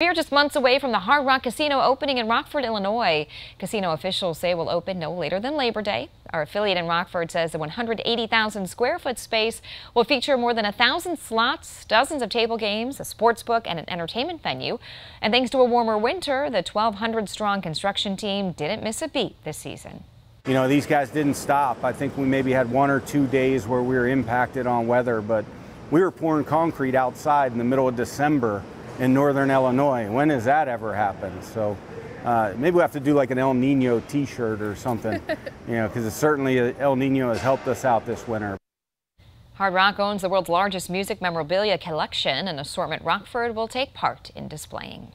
We are just months away from the Hard Rock Casino opening in Rockford, Illinois. Casino officials say will open no later than Labor Day. Our affiliate in Rockford says the 180,000 square foot space will feature more than a thousand slots, dozens of table games, a sports book, and an entertainment venue. And thanks to a warmer winter, the 1,200 strong construction team didn't miss a beat this season. You know, these guys didn't stop. I think we maybe had one or two days where we were impacted on weather, but we were pouring concrete outside in the middle of December in northern Illinois. When has that ever happened? So uh, maybe we have to do like an El Nino T-shirt or something, you know, because certainly uh, El Nino has helped us out this winter. Hard Rock owns the world's largest music memorabilia collection. An assortment Rockford will take part in displaying.